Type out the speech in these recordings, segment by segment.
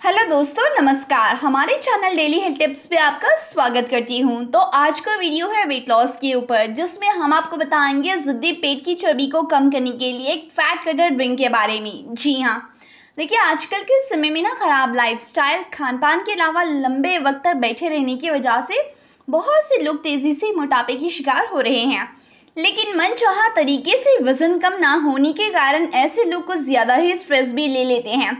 Hello दोस्तों, नमस्कार। हमारे चैनल डेली हेल्थ टिप्स पे आपका स्वागत करती हूँ। तो आज का वीडियो है वेट लॉस के ऊपर, जिसमें हम आपको बताएँगे ज़िद्दी पेट की चर्बी को कम करने के लिए एक फैट कटर ड्रिंक के बारे में। जी हाँ। देखिए, आजकल के समय में ना ख़राब लाइफस्टाइल खान पान के अलावा लंबे वक्त तक बैठे रहने की वजह से बहुत से लोग तेज़ी से मोटापे की शिकार हो रहे हैं। लेकिन मन चाह तरीके से वज़न कम ना होने के कारण ऐसे लोग कुछ ज़्यादा ही स्ट्रेस भी ले लेते हैं।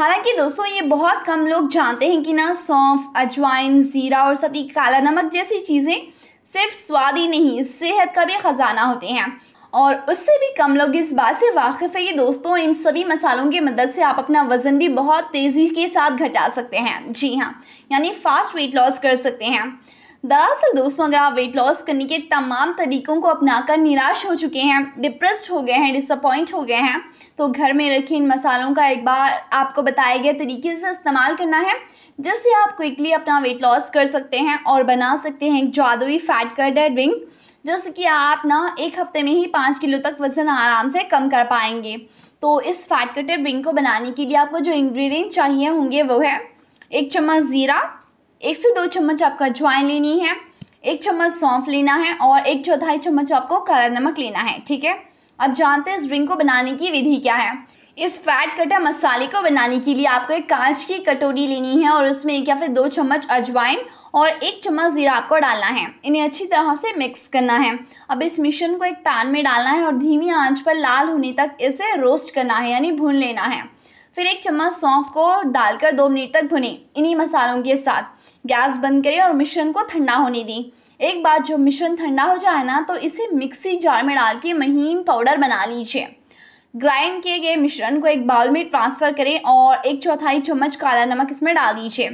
हालाँकि दोस्तों, ये बहुत कम लोग जानते हैं कि ना सौंफ, अजवाइन, ज़ीरा और सती काला नमक जैसी चीज़ें सिर्फ़ स्वाद ही नहीं, सेहत का भी ख़जाना होते हैं। और उससे भी कम लोग इस बात से वाकिफ़ है कि दोस्तों, इन सभी मसालों की मदद से आप अपना वज़न भी बहुत तेज़ी के साथ घटा सकते हैं। जी हाँ यानी फास्ट वेट लॉस कर सकते हैं। दरअसल दोस्तों, अगर आप वेट लॉस करने के तमाम तरीकों को अपनाकर निराश हो चुके हैं डिप्रेस्ड हो गए हैं डिसअपॉइंट हो गए हैं तो घर में रखे इन मसालों का। एक बार आपको बताए गए तरीके से इस्तेमाल करना है, जिससे आप क्विकली अपना वेट लॉस कर सकते हैं और बना सकते हैं एक जादुई फैट कट ड्रिंक जैसे कि आप ना एक हफ़्ते में ही पाँच किलो तक वज़न आराम से कम कर पाएँगे। तो इस फैट कटेड ड्रिंक को बनाने के लिए आपको जो इंग्रेडिएंट चाहिए होंगे, वो है एक चम्मच ज़ीरा एक से दो चम्मच आपका अजवाइन लेनी है, एक चम्मच सौंफ लेना है और एक चौथाई चम्मच आपको काला नमक लेना है, ठीक है? अब जानते हैं इस ड्रिंक को बनाने की विधि क्या है। इस फैट कटा मसाले को बनाने के लिए आपको एक कांच की कटोरी लेनी है और उसमें एक या फिर दो चम्मच अजवाइन और एक चम्मच ज़ीरा आपको डालना है। इन्हें अच्छी तरह से मिक्स करना है। अब इस मिश्रण को एक पैन में डालना है और धीमी आँच पर लाल होने तक इसे रोस्ट करना है, यानी भून लेना है। फिर एक चम्मच सौंफ को डालकर दो मिनट तक भुने। इन्हीं मसालों के साथ। गैस बंद करें और मिश्रण को ठंडा होने दें। एक बार जब मिश्रण ठंडा हो जाए ना तो इसे मिक्सी जार में डाल के महीन पाउडर बना लीजिए। ग्राइंड किए गए मिश्रण को एक बाउल में ट्रांसफ़र करें और एक चौथाई चम्मच काला नमक इसमें डाल दीजिए।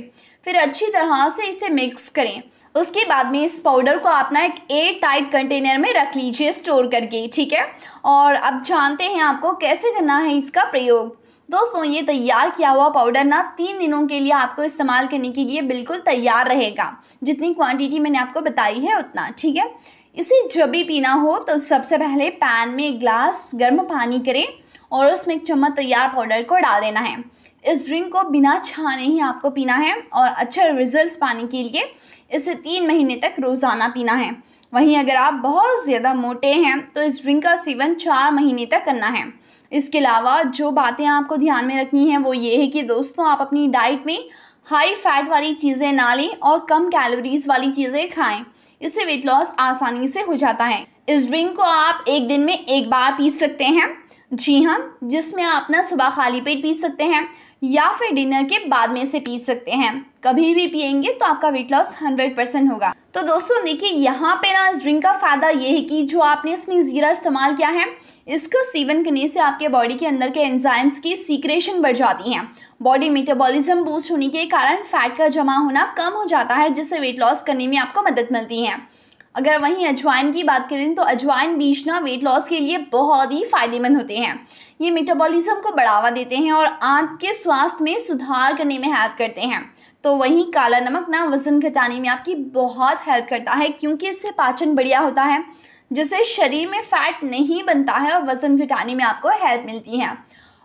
फिर अच्छी तरह से इसे मिक्स करें। उसके बाद में इस पाउडर को आप ना एक एयर टाइट कंटेनर में रख लीजिए स्टोर करके, ठीक है? और अब जानते हैं आपको कैसे करना है इसका प्रयोग। दोस्तों, ये तैयार किया हुआ पाउडर ना तीन दिनों के लिए आपको इस्तेमाल करने के लिए बिल्कुल तैयार रहेगा। जितनी क्वांटिटी मैंने आपको बताई है, उतना, ठीक है? इसे जब भी पीना हो तो सबसे पहले पैन में एक ग्लास गर्म पानी करें और उसमें एक चम्मच तैयार पाउडर को डाल देना है। इस ड्रिंक को बिना छाने ही आपको पीना है और अच्छे रिजल्ट्स पाने के लिए इसे तीन महीने तक रोज़ाना पीना है। वहीं अगर आप बहुत ज़्यादा मोटे हैं तो इस ड्रिंक का सेवन चार महीने तक करना है। इसके अलावा जो बातें आपको ध्यान में रखनी है वो ये है कि दोस्तों, आप अपनी डाइट में हाई फैट वाली चीज़ें ना लें और कम कैलोरीज वाली चीज़ें खाएँ। इससे वेट लॉस आसानी से हो जाता है। इस ड्रिंक को आप एक दिन में एक बार पी सकते हैं। जी हाँ जिसमें आप ना सुबह खाली पेट पी सकते हैं या फिर डिनर के बाद में से पी सकते हैं। कभी भी पियेंगे तो आपका वेट लॉस हंड्रेड परसेंट होगा। तो दोस्तों, देखिए, यहाँ पे ना इस ड्रिंक का फ़ायदा ये है कि जो आपने इसमें ज़ीरा इस्तेमाल किया है, इसका सेवन करने से आपके बॉडी के अंदर के एंजाइम्स की सीक्रेशन बढ़ जाती हैं। बॉडी मेटाबॉलिज्म बूस्ट होने के कारण फैट का जमा होना कम हो जाता है, जिससे वेट लॉस करने में आपको मदद मिलती है। अगर वहीं अजवाइन की बात करें तो अजवाइन बीज ना वेट लॉस के लिए बहुत ही फ़ायदेमंद होते हैं। ये मेटाबॉलिज्म को बढ़ावा देते हैं और आंत के स्वास्थ्य में सुधार करने में हेल्प करते हैं। तो वहीं काला नमक ना वज़न घटाने में आपकी बहुत हेल्प करता है, क्योंकि इससे पाचन बढ़िया होता है, जिससे शरीर में फैट नहीं बनता है और वज़न घटाने में आपको हेल्प मिलती है।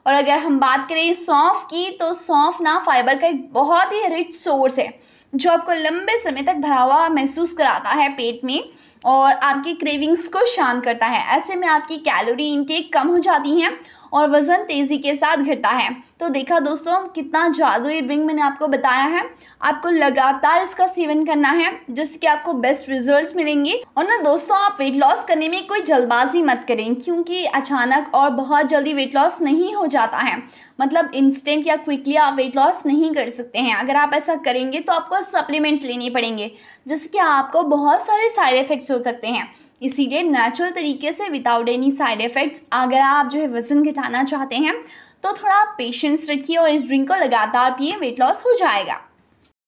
और अगर हम बात करें सौंफ की तो सौंफ ना फाइबर का एक बहुत ही रिच सोर्स है। जो आपको लंबे समय तक भरा हुआ महसूस कराता है पेट में और आपकी क्रेविंग्स को शांत करता है। ऐसे में आपकी कैलोरी इनटेक कम हो जाती हैं और वज़न तेज़ी के साथ घटता है। तो देखा दोस्तों, कितना जादुई ड्रिंक मैंने आपको बताया है। आपको लगातार इसका सेवन करना है जिसके आपको बेस्ट रिजल्ट्स मिलेंगे। और ना दोस्तों, आप वेट लॉस करने में कोई जल्दबाजी मत करें, क्योंकि अचानक और बहुत जल्दी वेट लॉस नहीं हो जाता है। मतलब इंस्टेंट या क्विकली आप वेट लॉस नहीं कर सकते हैं। अगर आप ऐसा करेंगे तो आपको सप्लीमेंट्स लेने पड़ेंगे जिसके आपको बहुत सारे साइड इफ़ेक्ट्स हो सकते हैं। इसीलिए नेचुरल तरीके से विदाउट एनी साइड इफ़ेक्ट्स अगर आप जो है वज़न घटाना चाहते हैं तो थोड़ा पेशेंस रखिए और इस ड्रिंक को लगातार पिए वेट लॉस हो जाएगा।